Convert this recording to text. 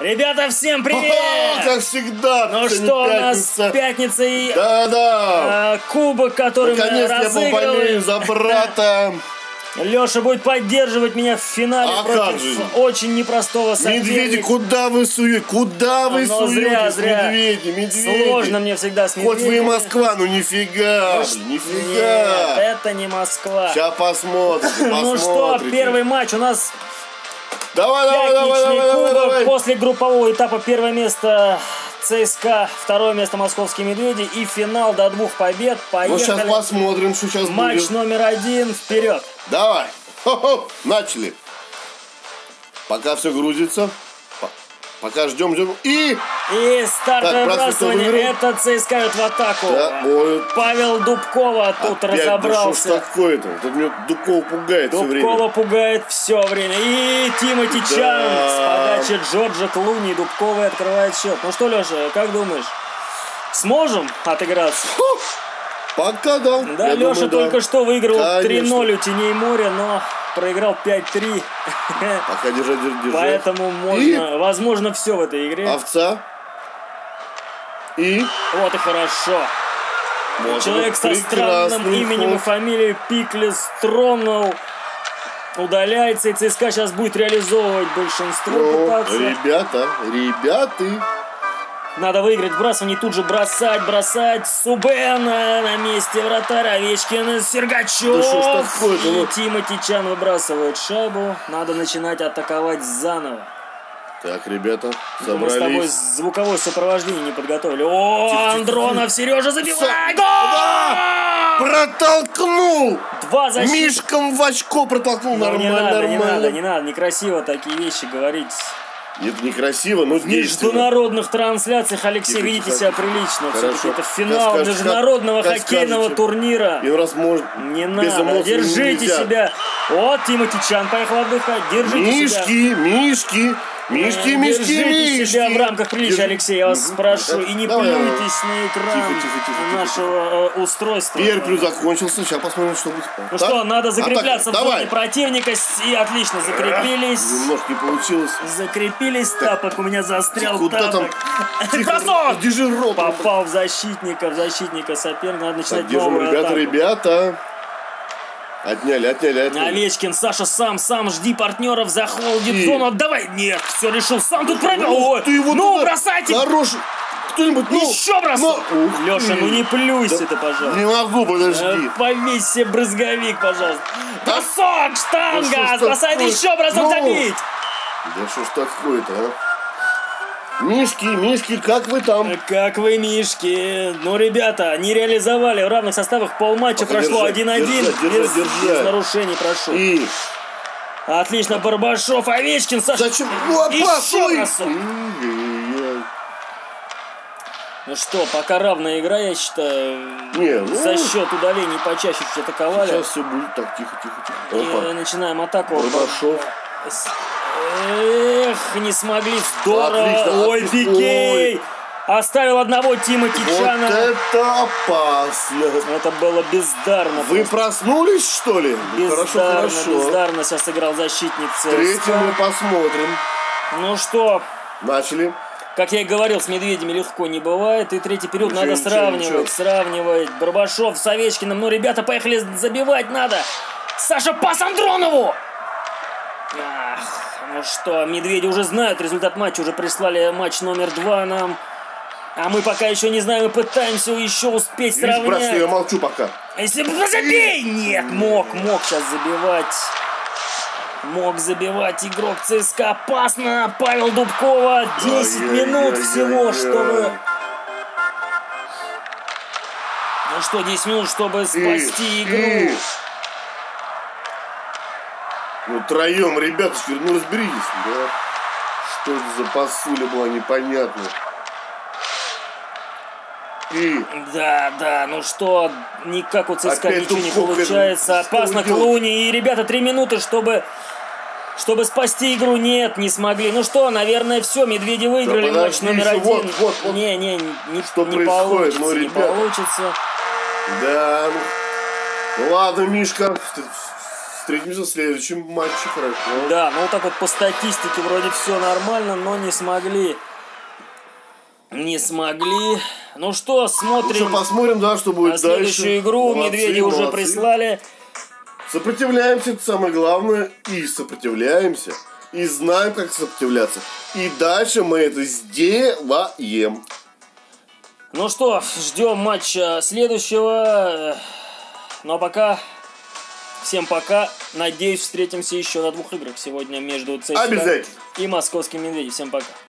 Ребята, всем привет! О, как всегда. Ну что, у нас пятница. и Да-да. э, кубок, который мы Наконец я поболею разыгрываем. за брата. Леша будет поддерживать меня в финале А против же? очень непростого Медведи, соперника. куда вы суете? Куда вы Ну, зря, суетесь, зря. медведи, медведи? Сложно мне всегда с Хоть вы и медведями. Москва, ну нифига, блин, Нет, нифига. это не Москва. Сейчас посмотрим, Ну что, первый матч у нас Давай, давай, давай, давай, давай, кубок. давай. После группового этапа первое место ЦСКА, второе место Московские Медведи и финал до двух побед. Ну сейчас Поехали. посмотрим, что сейчас Матч будет. номер один. Вперед. Давай. Хо-хо. Начали. Пока все грузится. По- Пока ждем, ждем. И... И стартовое Так? Это ЦСКА идет в атаку. Да, ой, Павел Дубкова тут опять, да что ж разобрался. такое-то? Вот это меня Дуков пугает все время. Дубкова пугает все время. И Тимоти Да. Чан с подачи Джорджа Клуни. Дубковой открывает счет. Ну что, Леша, как думаешь? Сможем отыграться? Пока да. Да, Я Леша думаю, да. только что выиграл Конечно. 3-0 у Теней моря, но проиграл 5-3. Пока держи, держи. Поэтому можно, возможно, все в этой игре. Овца. И... Вот и хорошо. Вот Человек со странным именем и фамилией Пикли Стромнул удаляется, и ЦСКА сейчас будет реализовывать большинство Ну, пытаться. ребята, ребята. Надо выиграть вбрасывание, тут же бросать, бросать. Субена на месте вратаря, Овечкин, Сергачев. Да что ж такое-то, и ну? Тимати Чан выбрасывает шайбу. Надо начинать атаковать заново. Так, ребята, Мы с тобой собрались. звуковое сопровождение не подготовили. О, Тихо, тихо, Андронов, Сережа забивает! Да! Гол! Протолкнул! Два защиты. Мишком в очко протолкнул. Ну, Нормально, не надо, нормально. не надо, не надо, некрасиво такие вещи говорить. Это некрасиво, но В международных трансляциях, Алексей, Тихо, ведите тихо. себя прилично. Все-таки это финал Как международного как- хоккейного скажете. турнира. И раз может Не надо, держите нельзя. себя. Вот Тимати Чан поехал отдыхать. Держите себя. Мишки, мишки, мишки, Э, мишки, Держите мишки. себя в рамках приличия. Алексей, я вас спрошу. И не Давай, плюйтесь на экран Тихо, тихо, тихо, нашего э, устройства. Первый плюс закончился. Сейчас посмотрим, что будет. Ну Так? что, надо закрепляться Атака. в зоне Давай. противника. С- И отлично закрепились. Немножко не получилось. Закрепились, тапок у меня застрял Куда там? тапок. Тихо, Бросок! Держи рот. Попал в защитника, в защитника соперника. Надо начинать Так, держим, новую ребята, атаку. ребята. Отняли, отняли, отняли. Овечкин, Саша, сам, сам, жди партнеров, захолдит И- зону, отдавай. Нет, все решил, сам тут пробил. Ух Ой, ты, его ну, туда. бросайте. Хороший. Кто-нибудь, ну. Еще бросок. ну, ух Леша, ты. ну не плюйся Да ты, пожалуйста. Не могу, подожди. Э, Повесь себе брызговик, пожалуйста. Да? Бросок, Да штанга, такое? еще бросок Ну. забить. Да что ж такое-то, а? Мишки, Мишки, как вы там? Как вы, Мишки? Ну, ребята, не реализовали в равных составах полматча, Пока прошло держать, 1-1, держать, без, без нарушений прошу. И Отлично, Барбашов, Овечкин, Саша. зачем? Ну, Еще бросок. Ну что, пока равная игра, я считаю. Не, ну, За счет удалений почаще чуть атаковали. Сейчас все будет так, тихо, тихо, тихо. И Опа. начинаем атаку. Барбашов. Эх, не смогли. Здорово. Отлично, Ой, отлично. Пикей. Оставил одного Тима Вот Тичана. это опасно. Это было бездарно. Вы проснулись, что ли? Хорошо, Бездарно, хорошо. бездарно сейчас сыграл защитник ЦСКА. мы посмотрим. Ну что, Начали. как я и говорил, с Медведями легко не бывает. И третий период Ничего, надо ничего, сравнивать, ничего. сравнивать. Барбашов с Овечкиным. Ну, ребята, поехали, забивать надо. Саша, пас Андронову! Ах, ну что, медведи уже знают результат матча, уже прислали матч номер два нам. А мы пока еще не знаем и пытаемся еще успеть Видишь, братцы, я сравнять. молчу пока. Если бы забей! Нет, мог, мог сейчас забивать. Мог забивать игрок ЦСКА. Опасно. Павел Дубкова. 10 минут Ай-яй-яй-яй-яй. всего, чтобы... Ну что, 10 минут, чтобы спасти игру. Ну, троем, ребятушки, ну разберитесь. Да? Что это за посуля была непонятно. И Да, да, ну что, никак у ЦСКА Опять ничего не получается. Опасно что вы Клуни. И, ребята, три минуты, чтобы... Чтобы спасти игру, нет, не смогли. Ну что, наверное, все, медведи выиграли Да матч номер один. вот, вот, вот. Не, не, не, Что не происходит? получится, Ну, не получится. Да, ну, ладно, Мишка, встретимся в следующем матче, хорошо. Да, ну вот так вот по статистике вроде все нормально, но не смогли. Не смогли. Ну что, Ну смотрим что, посмотрим, да, что будет на дальше. следующую игру. Молодцы, Медведи уже молодцы. прислали. Сопротивляемся, это самое главное, и сопротивляемся, и знаем, как сопротивляться. И дальше мы это сделаем. Ну что, ждем матча следующего. Ну а пока, всем пока. Надеюсь, встретимся еще на двух играх сегодня между ЦСКА и Московским Медведем. Всем пока.